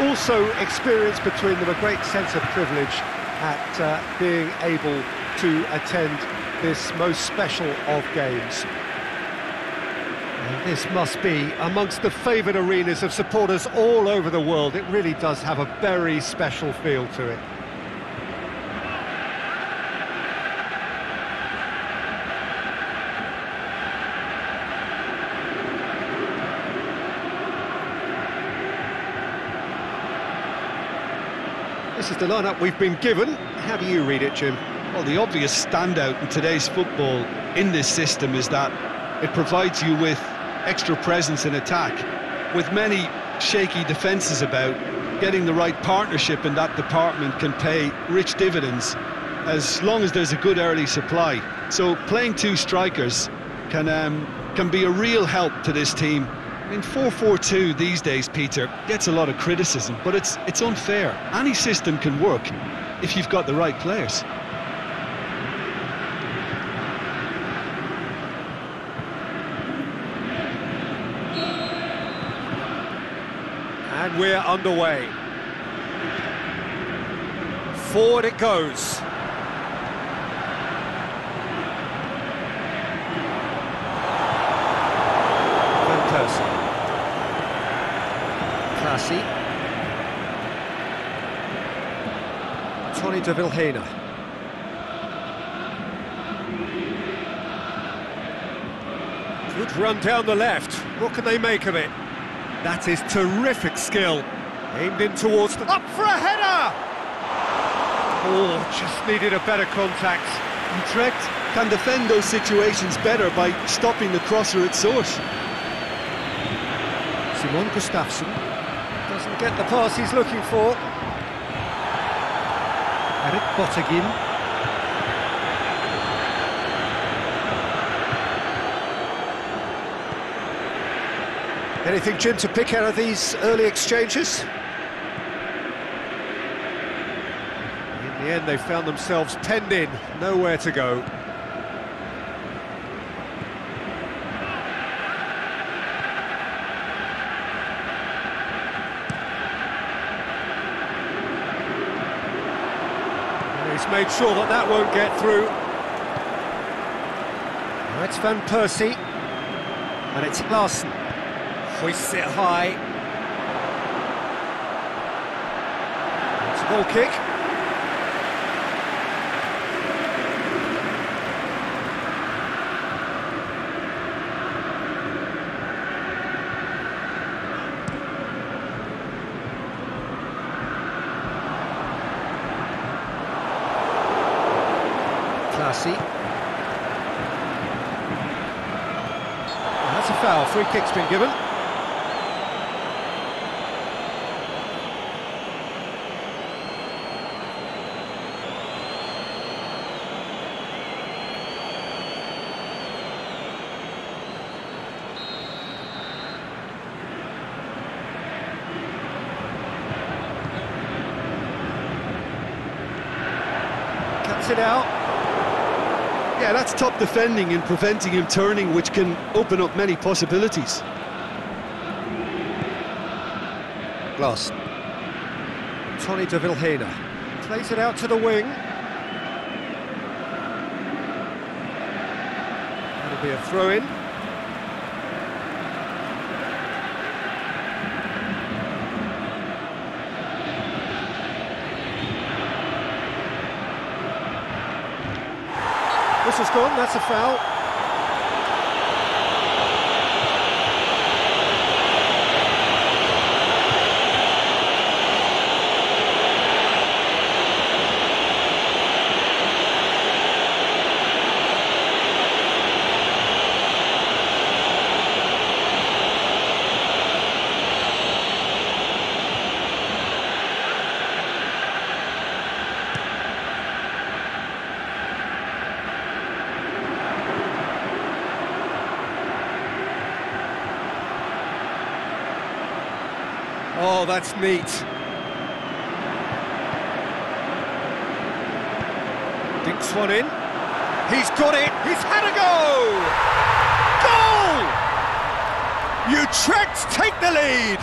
also experience between them a great sense of privilege at uh, being able to attend this most special of games. This must be amongst the favoured arenas of supporters all over the world. It really does have a very special feel to it. This is the lineup we've been given. How do you read it, Jim? Well, the obvious standout in today's football in this system is that it provides you with extra presence in attack. With many shaky defences about, getting the right partnership in that department can pay rich dividends as long as there's a good early supply. So playing two strikers can um, can be a real help to this team I mean, 4-4-2 these days, Peter, gets a lot of criticism, but it's it's unfair. Any system can work if you've got the right players. And we're underway. Forward it goes. Persie. Clasie. Tonny de Vilhena. Good run down the left. What can they make of it? That is terrific skill. Aimed in towards the... Up for a header! Oh, just needed a better contact. Utrecht can defend those situations better by stopping the crosser at source. Simon Gustafson doesn't get the pass he's looking for. Eric Botteghin. Anything, Jim, to pick out of these early exchanges? In the end, they found themselves penned in, nowhere to go. He's made sure that that won't get through. That's Van Persie. And it's Larsson. Hoists it high. It's a goal kick. Clasie. That's a foul. Free kick's been given. It out. Yeah, that's top defending and preventing him turning, which can open up many possibilities. Glass. Tonny de Vilhena plays it out to the wing. That'll be a throw-in. Gone, that's a foul. Oh, that's neat. Dinks one in. He's got it. He's had a go. Goal! Utrecht take the lead.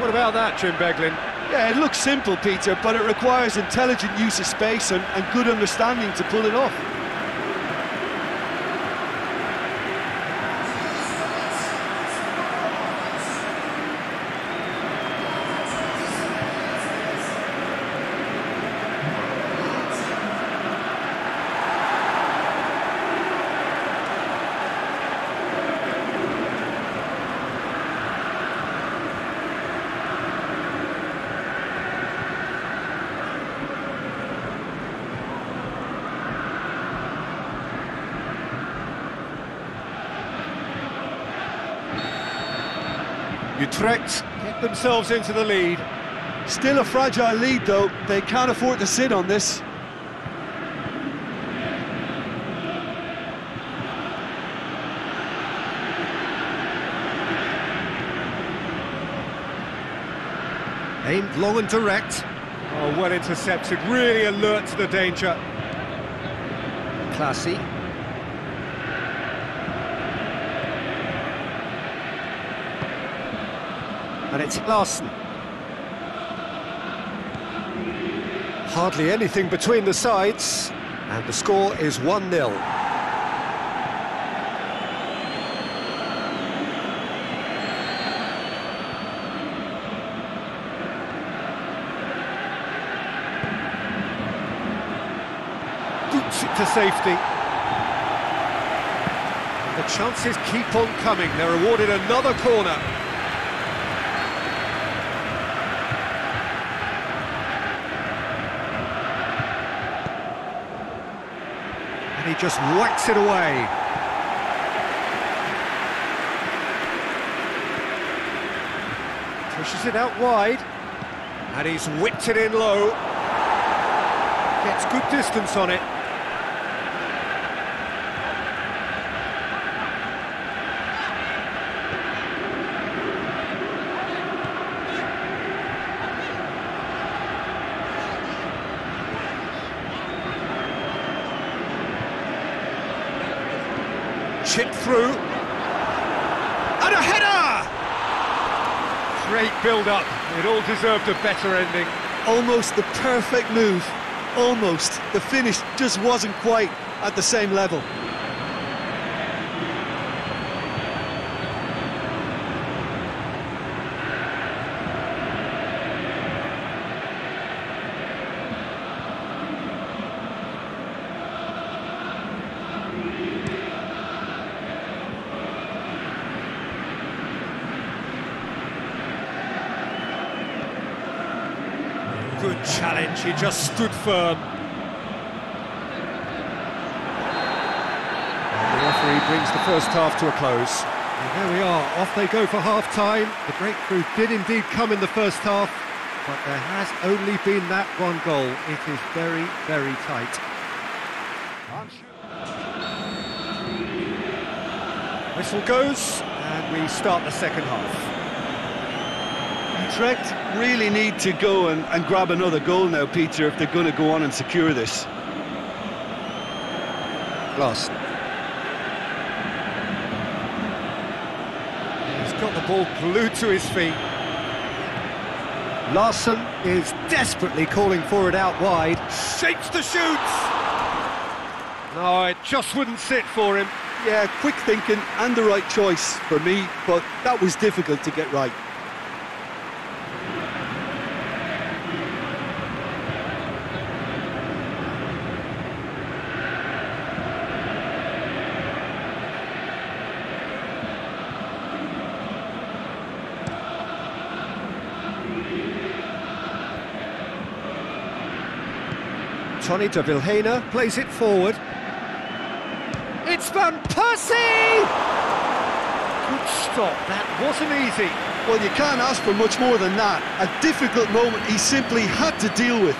What about that, Jim Beglin? Yeah, it looks simple, Peter, but it requires intelligent use of space and, and good understanding to pull it off. Utrecht get themselves into the lead. Still a fragile lead, though. They can't afford to sit on this. Aimed long and direct. Oh, well intercepted, really alert to the danger. Clasie. And it's Larsson. Hardly anything between the sides, and the score is 1-0. boots it to safety. The chances keep on coming. They're awarded another corner. Just whacks it away. Pushes it out wide. And he's whipped it in low. Gets good distance on it. Chip through. And a header! Great build-up. It all deserved a better ending. Almost the perfect move. Almost. The finish just wasn't quite at the same level. Good challenge, he just stood firm. The referee brings the first half to a close. And there we are, off they go for half-time. The breakthrough did indeed come in the first half, but there has only been that one goal. It is very, very tight. Whistle goes, and we start the second half. Utrecht really need to go and, and grab another goal now, Peter, if they're going to go on and secure this. Glass. He's got the ball glued to his feet. Larsson is desperately calling for it out wide. Shapes the shoots! No, it just wouldn't sit for him. Yeah, quick thinking and the right choice for me, but that was difficult to get right. Tonny de Vilhena plays it forward. It's Van Persie! Good stop, that wasn't easy. Well, you can't ask for much more than that. A difficult moment he simply had to deal with.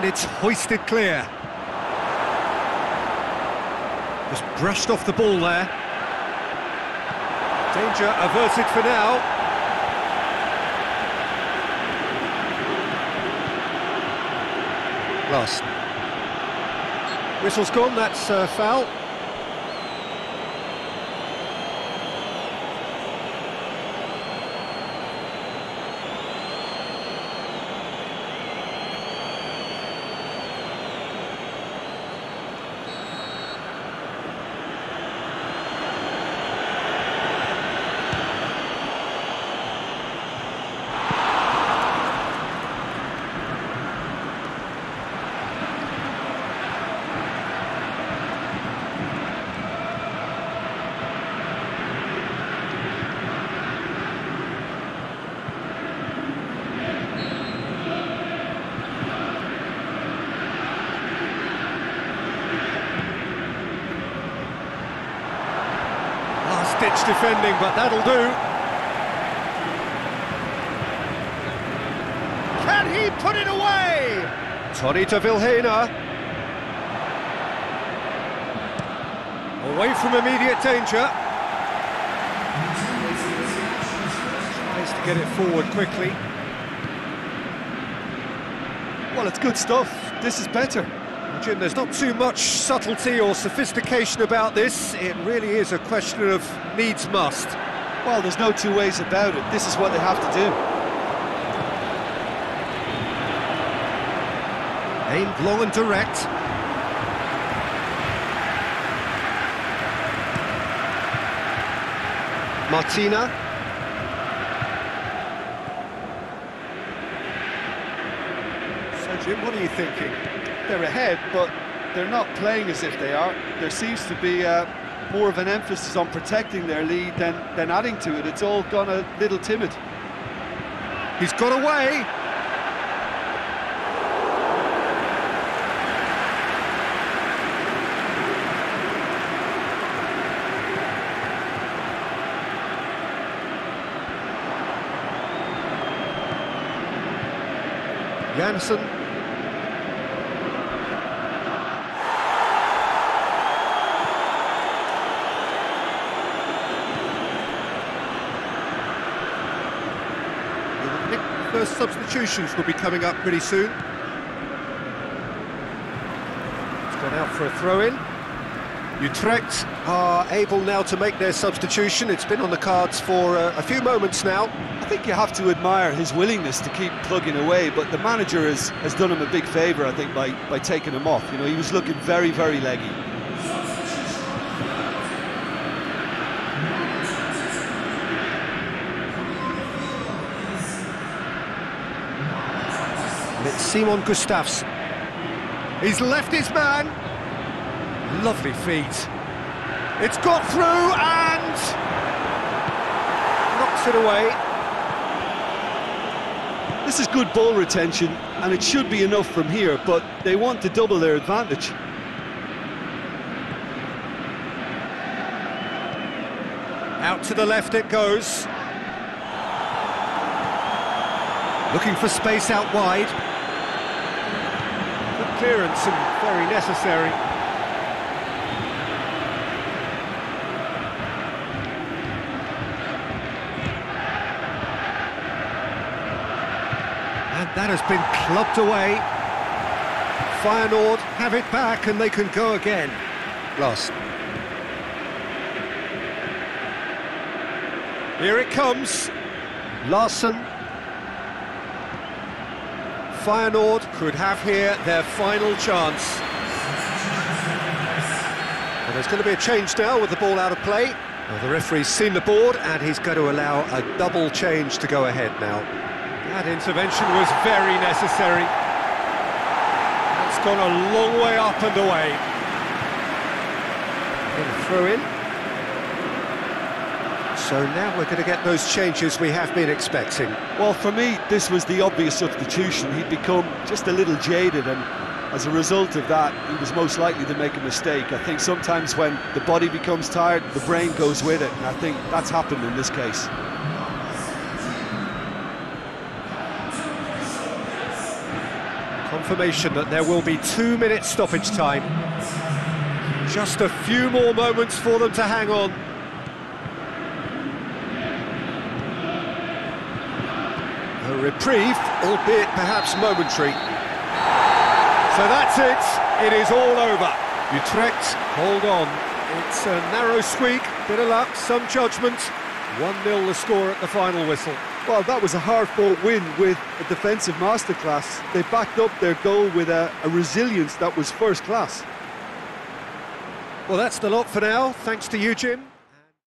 And it's hoisted clear. Just brushed off the ball there. Danger averted for now. Last. Whistle's gone, that's uh, foul. Last-ditch defending, but that'll do. Can he put it away? Tonny de Vilhena. Away from immediate danger. Tries to get it forward quickly. Well, it's good stuff. This is better. Jim, there's not too much subtlety or sophistication about this. It really is a question of needs must. Well, there's no two ways about it. This is what they have to do. Aimed long and direct. Martina. So, Jim, what are you thinking? They're ahead, but they're not playing as if they are. There seems to be uh, more of an emphasis on protecting their lead than, than adding to it. It's all gone a little timid. He's got away. Janssen. First substitutions will be coming up pretty soon. It's gone out for a throw-in. Utrecht are able now to make their substitution. It's been on the cards for uh, a few moments now. I think you have to admire his willingness to keep plugging away, but the manager has, has done him a big favour, I think, by, by taking him off. You know, he was looking very, very leggy. Simon Gustafs. He's left his man. Lovely feet. It's got through and knocks it away. This is good ball retention, and it should be enough from here, but they want to double their advantage. Out to the left it goes. Looking for space out wide. Clearance and very necessary. And that has been clubbed away. Feyenoord have it back and they can go again. Lost. Here it comes. Larsson. Feyenoord could have here their final chance. And there's going to be a change now with the ball out of play. Well, the referee's seen the board and he's going to allow a double change to go ahead now. That intervention was very necessary. That's gone a long way up and away. Throw in. So now we're going to get those changes we have been expecting. Well, for me, this was the obvious substitution. He'd become just a little jaded, and as a result of that, he was most likely to make a mistake. I think sometimes when the body becomes tired, the brain goes with it, and I think that's happened in this case. confirmation that there will be two minutes stoppage time. Just a few more moments for them to hang on. A reprieve, albeit perhaps momentary. So that's it, it is all over. Utrecht, hold on. It's a narrow squeak, bit of luck, some judgment. 1-0 the score at the final whistle. Well, that was a hard-fought win with a defensive masterclass. They backed up their goal with a, a resilience that was first class. Well, that's the lot for now. Thanks to you, Jim.